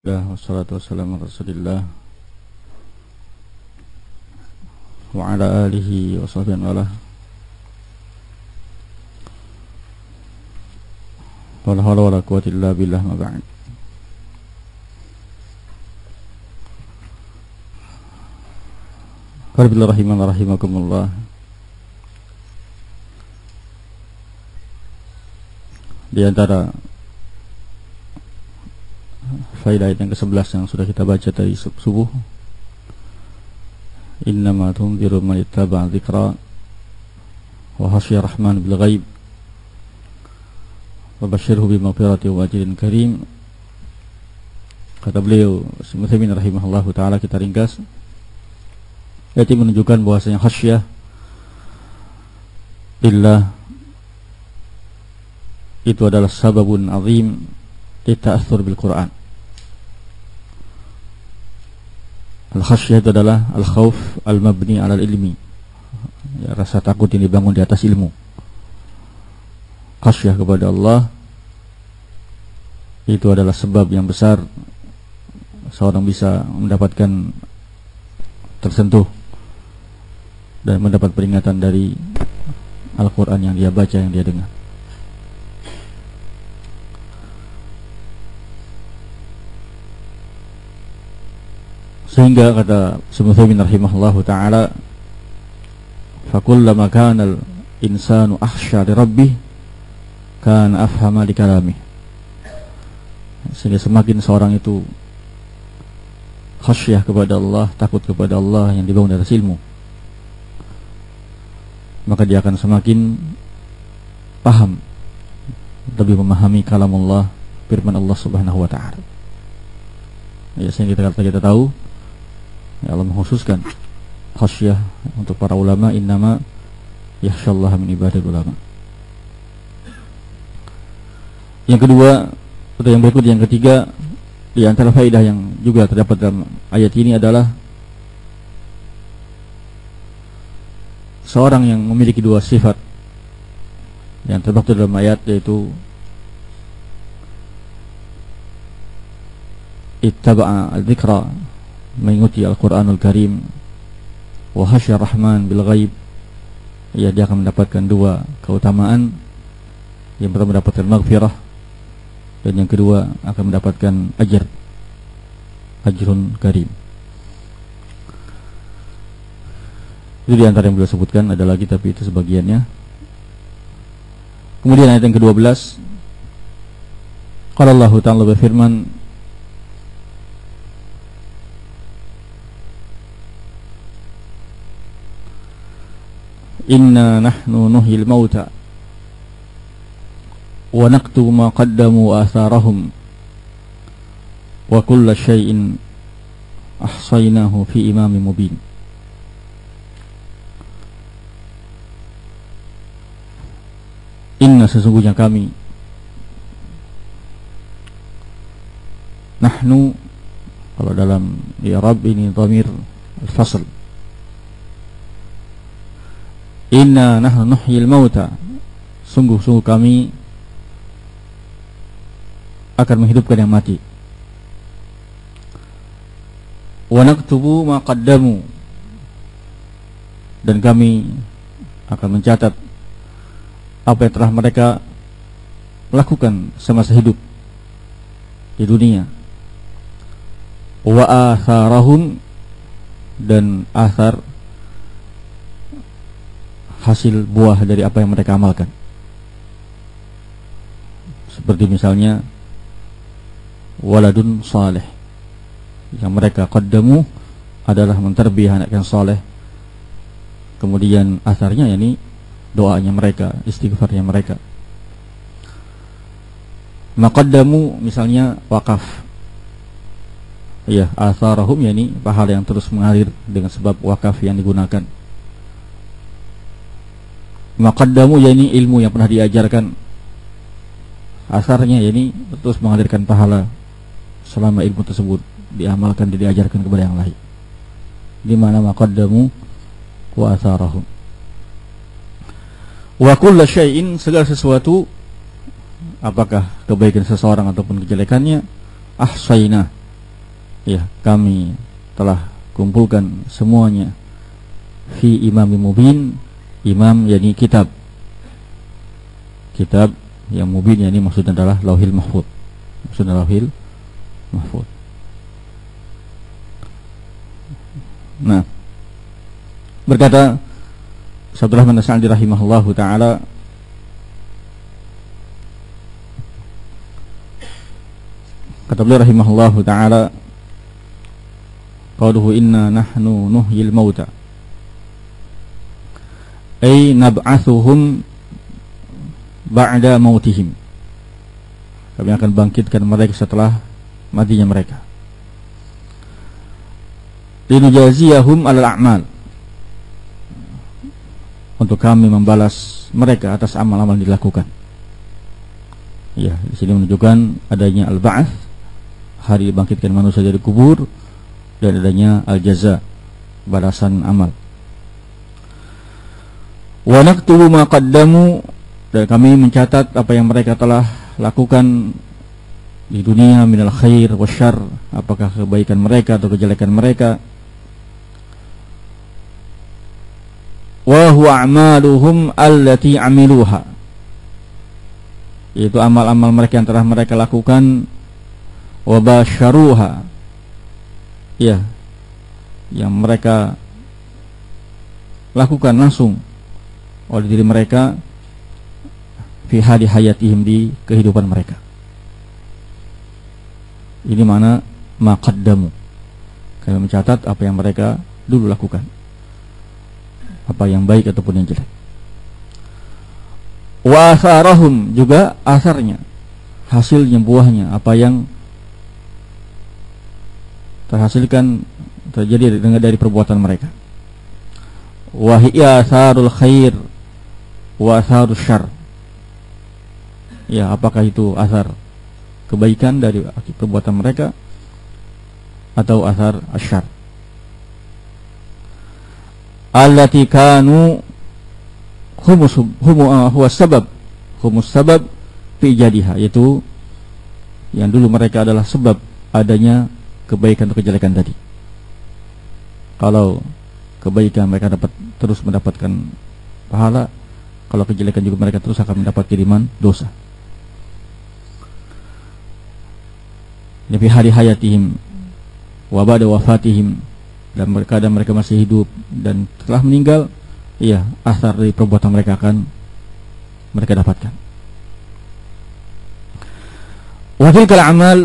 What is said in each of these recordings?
Alhamdulillah wassalatu wassalamu ala rasulillah wa ala alihi wa sahbihi wa ala wa la hawla wa la quwwata illa billah ma ba'd Qul rahiman rahimakumullah Di antara Faidah ayat yang ke-11 yang sudah kita baca tadi subuh. Innama tunziru man ittaba'a dzikra wa hasyiya rahman bil ghaib wa basyirhu bi maghfirati wa ajrin karim. Kata beliau Muhammad rahimahullah taala kita ringkas. Ini menunjukkan bahwasanya khasyah Billah itu adalah sababun azim lita'athur bil Quran Al-khasyah itu adalah al-khawf al-mabni ala ilmi ya, Rasa takut yang dibangun di atas ilmu. Khasyah kepada Allah Itu adalah sebab yang besar Seorang bisa mendapatkan Tersentuh Dan mendapat peringatan dari Al-Quran yang dia baca, yang dia dengar Sehingga kata Subhanahu rahimahullah taala fakullama kana al-insanu akhsha li rabbih kana afhama li kalami. Sehingga semakin seorang itu khasyah kepada Allah, takut kepada Allah yang dibangun dari ilmu. Maka dia akan semakin paham lebih memahami kalam Allah firman Allah Subhanahu wa taala. Ya sehingga kita, kita tahu ya Allah mengkhususkan khasyah untuk para ulama innama yakhsyallaha min ibadil ulama. Yang kedua atau yang berikut yang ketiga di antara faedah yang juga terdapat dalam ayat ini adalah seorang yang memiliki dua sifat yang terdapat dalam ayat yaitu ittaba'a al-dzikra mengikuti Al-Quranul Karim. Wahasya Rahman bil ghaib. Ya dia akan mendapatkan dua keutamaan. Yang pertama mendapatkan maghfirah. Dan yang kedua akan mendapatkan ajar Ajrun Karim. Itu di antara yang beliau sebutkan. Ada lagi tapi itu sebagiannya. Kemudian ayat yang ke-12 Qala Allah Ta'ala berfirman Inna nahnu nuhil mauta Wa naktu ma qaddamu atharahum Wa kulla syai'in Ahsaynahu fi imami mubin Inna sesungguhnya kami Nahnu Kalau dalam Ya Rabb ini Dhamir Al-Fasl Inna nahnu nuhyil mauta. Sungguh-sungguh kami Akan menghidupkan yang mati. Wa naktubu ma qaddamu. Dan kami Akan mencatat Apa yang telah mereka Lakukan semasa hidup Di dunia. Wa atharahum Dan athar hasil buah dari apa yang mereka amalkan. Seperti misalnya waladun saleh yang mereka qaddamu adalah menterbiah anak yang saleh. Kemudian asarnya yakni doanya mereka, istighfarnya mereka. Maqaddamu misalnya wakaf. Ya, asarahum yakni pahala yang terus mengalir dengan sebab wakaf yang digunakan Maqaddamu yakni ilmu yang pernah diajarkan. Asarnya yakni terus mengalirkan pahala Selama ilmu tersebut diamalkan dan diajarkan kepada yang lain. Di mana wa asarahum. Wa kulla syai'in segala sesuatu apakah kebaikan seseorang ataupun kejelekannya ahsayna. Ya kami telah kumpulkan semuanya fi imam mubin imam yakni kitab. Kitab yang mubin ini maksudnya adalah lauhil mahfud. Maksudnya lauhil mahfud. Nah berkata Sabdullah bin Sa'di rahimahullahu taala kata beliau rahimahullahu taala qauluhu inna nahnu nuhyil mauta ay nab'athuhum ba'da mautihim kami akan bangkitkan mereka setelah matinya mereka linujaziyahum alal a'mal untuk kami membalas mereka atas amal-amal yang dilakukan. Ya, di sini menunjukkan adanya al-ba'ats, hari dibangkitkan manusia dari kubur dan adanya al-jaza, balasan amal. Wa naktubu ma qaddamu dan kami mencatat apa yang mereka telah lakukan di dunia minal khair wasyar apakah kebaikan mereka atau kejelekan mereka? Wa huwa a'maluhum allati amiluha. Yaitu amal-amal mereka yang telah mereka lakukan. Wa basyaruha ya. Yang mereka lakukan langsung oleh diri mereka fi hadi hayatihim di kehidupan mereka. Ini mana maqaddamu. Kami mencatat apa yang mereka dulu lakukan. Apa yang baik ataupun yang jelek. Wa asarahum juga asarnya. Hasilnya buahnya apa yang terhasilkan terjadi dengan dari perbuatan mereka. Wa hiya asarul khair wa asarul syar ya apakah itu asar kebaikan dari perbuatan mereka atau asar asyar? Allati kanu humus humu uh, huwa sabab. Humus sabab fi jadiha yaitu yang dulu mereka adalah sebab adanya kebaikan atau kejelekan tadi. Kalau kebaikan mereka dapat terus mendapatkan pahala kalau kejelekan juga mereka terus akan mendapat kiriman dosa. Nabi hari hayatihim wabada wafatihim dan kadang mereka masih hidup dan telah meninggal iya asar dari perbuatan mereka akan mereka dapatkan. Kalau amal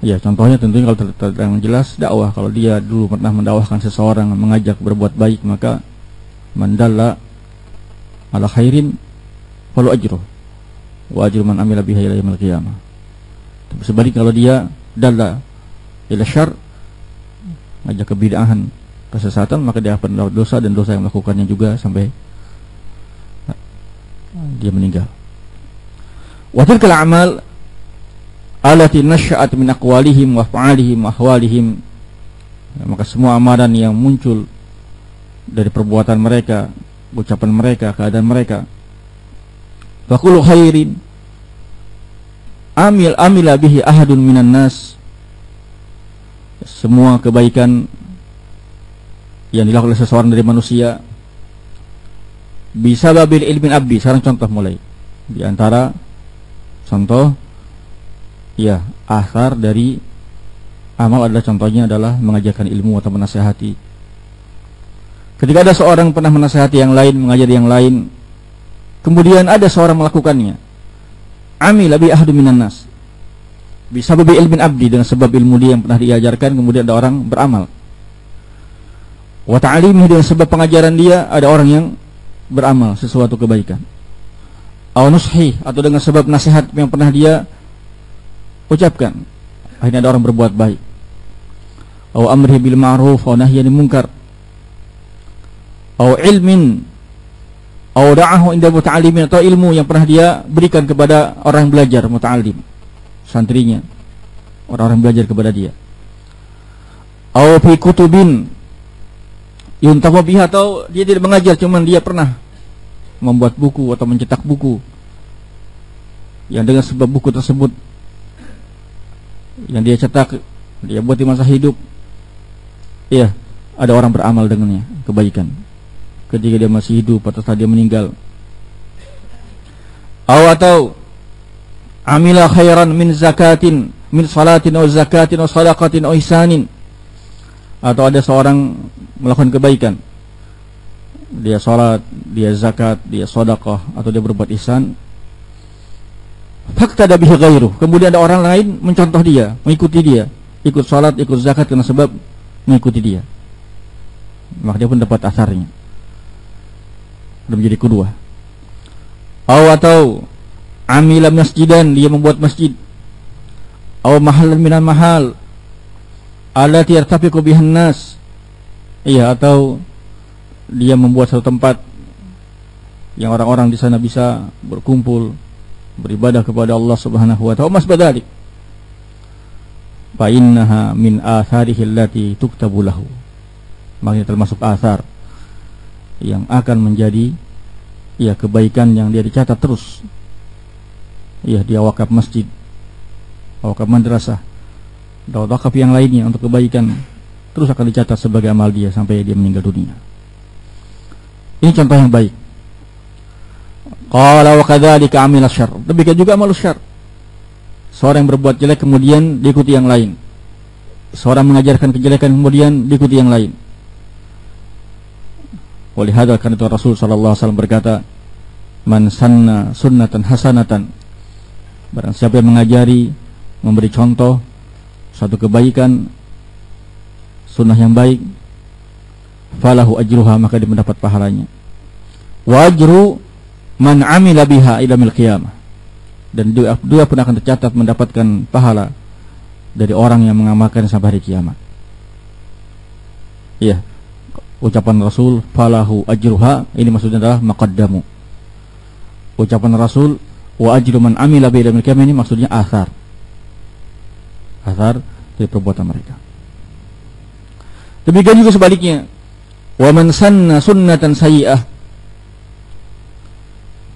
ya contohnya tentunya kalau terang jelas dakwah. Kalau dia dulu pernah mendakwahkan seseorang mengajak berbuat baik maka mandalla ala khairin falu ajruh wa ajru man amila biha ila yaumil qiyamah sebaliknya kalau dia dalla ila syar ngajak kebidahan kesesatan maka dia akan dosa dan dosa yang melakukannya juga sampai dia meninggal. Wa tilkal a'mal alati nasya'at min aqwalihim wa fa'alihim wa ahwalihim maka semua amalan yang muncul dari perbuatan mereka, ucapan mereka, keadaan mereka. Wa kullu khairin amil amila bihi ahadun minan nas. Semua kebaikan yang dilakukan oleh seseorang dari manusia bisa babil ilmin abdi. Sekarang contoh mulai. Di antara contoh ya asar dari amal adalah contohnya adalah mengajarkan ilmu atau menasehati ketika ada seorang pernah menasehati yang lain mengajar yang lain kemudian ada seorang melakukannya amil lebih ahdu minan nas bisa babi ilmin abdi dengan sebab ilmu dia yang pernah diajarkan kemudian ada orang beramal. Wa ta'alimi dengan sebab pengajaran dia ada orang yang beramal sesuatu kebaikan. Aw nushi atau dengan sebab nasihat yang pernah dia ucapkan. Akhirnya ada orang berbuat baik. Aw amri bil ma'ruf aw nahyi munkar. Aw ilmin aw da'ahu inda muta'allimin atau ilmu yang pernah dia berikan kepada orang yang belajar muta'allim santrinya orang-orang belajar kepada dia. Au fi kutubin yuntamu biha atau dia tidak mengajar cuman dia pernah membuat buku atau mencetak buku yang dengan sebab buku tersebut yang dia cetak dia buat di masa hidup. Iya ada orang beramal dengannya kebaikan ketika dia masih hidup atau saat dia meninggal. Atau amila khairan min zakatin min salatin atau zakatin atau sadaqatin atau ihsanin. Atau ada seorang melakukan kebaikan. Dia salat, dia zakat, dia sedekah atau dia berbuat ihsan. Fakta bihi ghairu kemudian ada orang lain mencontoh dia mengikuti dia. Ikut salat, ikut zakat karena sebab mengikuti dia. Maka dia pun dapat asarnya dan menjadi kedua. Aw atau amila masjidan dia membuat masjid. Aw mahalan minal mahal allati yartafiqu bihan nas. Iya atau dia membuat satu tempat yang orang-orang di sana bisa berkumpul beribadah kepada Allah Subhanahu wa taala. Mas badalik fa innaha min atharihi allati tuktabu lahu. Makanya termasuk asar yang akan menjadi ya kebaikan yang dia dicatat terus. Ya dia wakaf masjid wakaf madrasah dan wakaf yang lainnya untuk kebaikan terus akan dicatat sebagai amal dia sampai dia meninggal dunia. Ini contoh yang baik. Qala wa kadzalika amila syarr. Demikian juga amal syarr. Seorang yang berbuat jelek kemudian diikuti yang lain. Seorang mengajarkan kejelekan kemudian diikuti yang lain oleh hadal karena itu Rasul sallallahu alaihi berkata, "Man sanna sunnatan hasanatan." Barang siapa yang mengajari, memberi contoh satu kebaikan sunnah yang baik, falahu ajruha maka dia mendapat pahalanya. Wa ajru man amila biha ila qiyamah. Dan dia, dia pun akan tercatat mendapatkan pahala dari orang yang mengamalkan sampai hari kiamat. Iya ucapan Rasul falahu ajruha ini maksudnya adalah maqaddamu. Ucapan Rasul wa ajru man amila bi ini maksudnya asar. Asar dari perbuatan mereka. Demikian juga sebaliknya. Wa man sanna sunnatan sayyi'ah.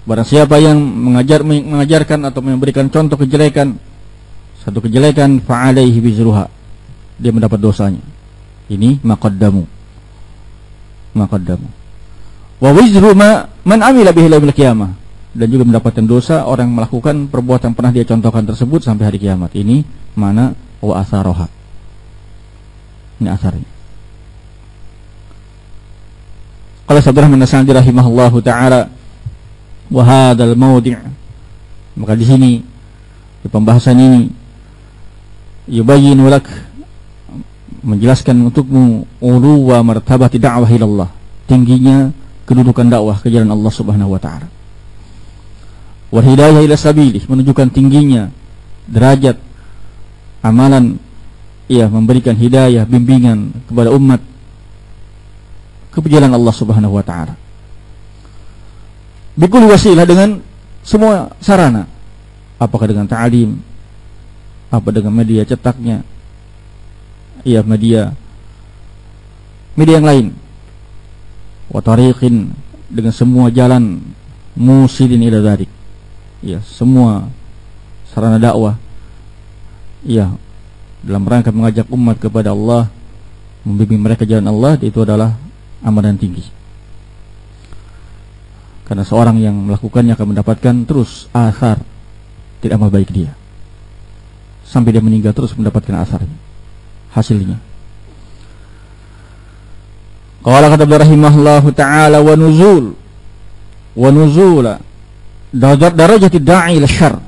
Barang siapa yang mengajar mengajarkan atau memberikan contoh kejelekan satu kejelekan fa'alaihi bizruha. Dia mendapat dosanya. Ini maqaddamu maqaddamu wa wizru ma man amila bihi ila qiyamah. Dan juga mendapatkan dosa orang yang melakukan perbuatan pernah dia contohkan tersebut sampai hari kiamat. Ini mana? Wa asaroha. Ini asarnya. Kalau sabda Rahman rahimahullahu taala wa hadzal mawdi' maka di sini di pembahasan ini yubayyin lak menjelaskan untukmu ulu wa martabati da'wah ilallah. Tingginya kedudukan dakwah ke jalan Allah Subhanahu wa taala. Wa hidayah ila sabilih menunjukkan tingginya derajat amalan. Ia memberikan hidayah bimbingan kepada umat ke jalan Allah Subhanahu wa taala. Bikul wasilah dengan semua sarana. Apakah dengan ta'lim? Apa dengan media cetaknya iya media. Media yang lain. Wa tariqin dengan semua jalan musidin ila dharik ya semua sarana dakwah. Ya dalam rangka mengajak umat kepada Allah membimbing mereka jalan Allah itu adalah amalan tinggi. Karena seorang yang melakukannya akan mendapatkan terus asar tidak amal baik dia. Sampai dia meninggal terus mendapatkan asarnya hasilnya. Qala kata rahimahullah taala wa nuzul wa nuzula darajat darajat da'i ila syarr.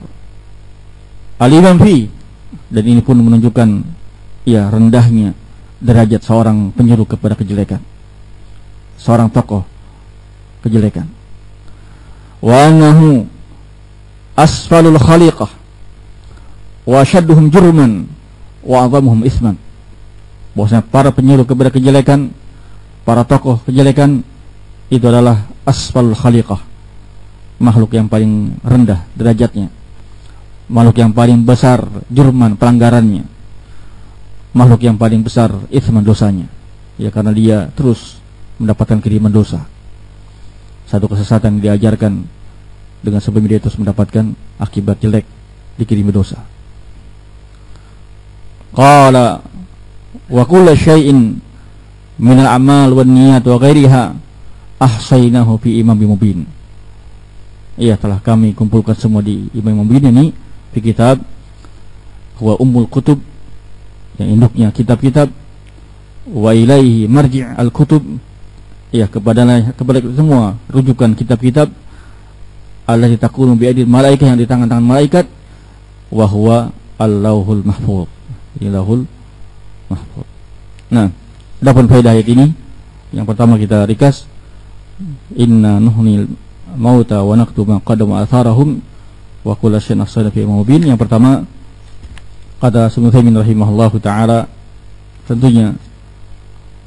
Al-imam fi dan ini pun menunjukkan ya rendahnya derajat seorang penyeru kepada kejelekan. Seorang tokoh kejelekan. Wa annahu asfalul khaliqah wa shadduhum jurman wa azamuhum isman bahwasanya para penyuruh kepada kejelekan, para tokoh kejelekan itu adalah asfal khaliqah. Makhluk yang paling rendah derajatnya. Makhluk yang paling besar jurman pelanggarannya. Makhluk yang paling besar ithman dosanya. Ya karena dia terus mendapatkan kiriman dosa. Satu kesesatan diajarkan dengan sebelum dia terus mendapatkan akibat jelek dikirimi dosa. qala wa kullu syai'in min al-amal wan niyat wa ghairiha ahsaynahu fi imam mubin. Iya telah kami kumpulkan semua di Imam Mubin ini di kitab huwa ummul kutub yang induknya kitab-kitab. Wa ilaihi marji' al-kutub. Ya kepada kepada semua rujukan kitab-kitab. Allah takunu bi aidil malaikat yang di tangan-tangan malaikat. Wa huwa al-lauhul mahfuz. Ilahul mahfuz nah dapat faedah ayat ini. Yang pertama kita rikas inna nuhnil mauta wa naktubu ma qaddamu atharahum wa kullu syai'in ahsana fi mubin. Yang pertama kata Sumuthaimin rahimahullahu taala tentunya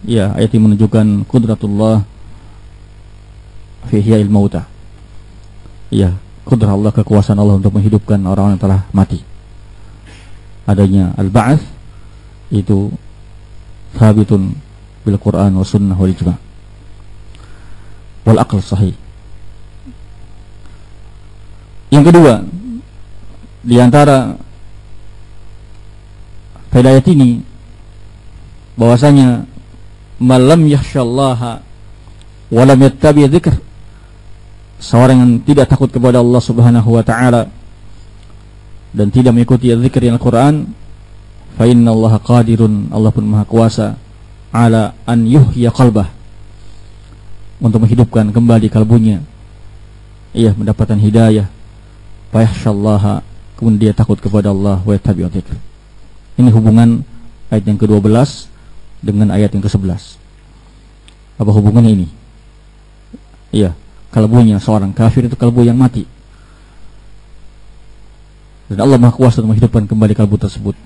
ya ayat ini menunjukkan kudratullah fi hiyail mauta. Ya kudrah Allah kekuasaan Allah untuk menghidupkan orang-orang yang telah mati. Adanya al-ba'ats itu sabitun bil Quran wa sunnah wal ijma' wal aql sahih. Yang kedua di antara faedah ayat ini bahwasanya malam yahsyallaha walam yattabi dzikr seorang yang tidak takut kepada Allah Subhanahu wa taala dan tidak mengikuti zikir Al-Qur'an fa innallaha qadirun Allah pun maha kuasa ala an yuhya qalbah. Untuk menghidupkan kembali kalbunya. Ia mendapatkan hidayah. Fa yahsyallaha kemudian dia takut kepada Allah wa yattabi'u ini hubungan ayat yang ke-12 dengan ayat yang ke-11 apa hubungannya ini? Iya kalbunya seorang kafir itu kalbu yang mati. Dan Allah Maha Kuasa untuk menghidupkan kembali kalbu tersebut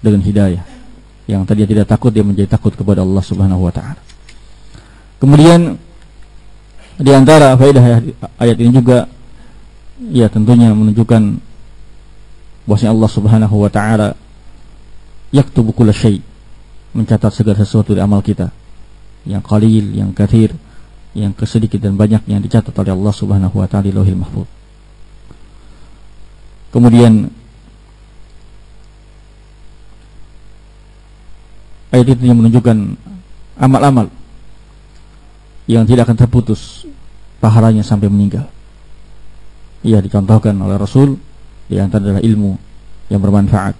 dengan hidayah yang tadinya tidak takut dia menjadi takut kepada Allah Subhanahu wa taala. Kemudian di antara faedah ayat ini juga ya tentunya menunjukkan bahwasanya Allah Subhanahu wa taala yaktubu kulla syai mencatat segala sesuatu di amal kita yang qalil, yang kathir, yang kesedikit dan banyak yang dicatat oleh Allah Subhanahu wa taala di Lauhil Mahfuz. Kemudian ayat yang menunjukkan amal-amal yang tidak akan terputus pahalanya sampai meninggal. Ia dicontohkan oleh Rasul di antara adalah ilmu yang bermanfaat.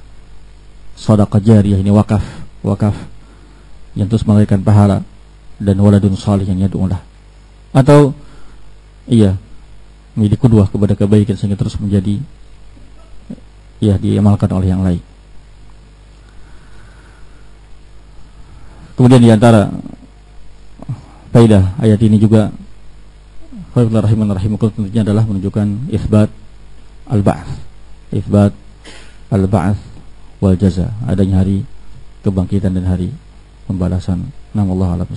Sedekah jariyah ini wakaf, wakaf yang terus melahirkan pahala dan waladun salih yang yad'ulah atau iya menjadi kedua kepada kebaikan sehingga terus menjadi ya diamalkan oleh yang lain. Kemudian di antara faidah ayat ini juga rahiman rahimakumullah tentunya adalah menunjukkan isbat al-ba'ats. Isbat al-ba'ats wal jaza. Adanya hari kebangkitan dan hari pembalasan. Nama Allah ala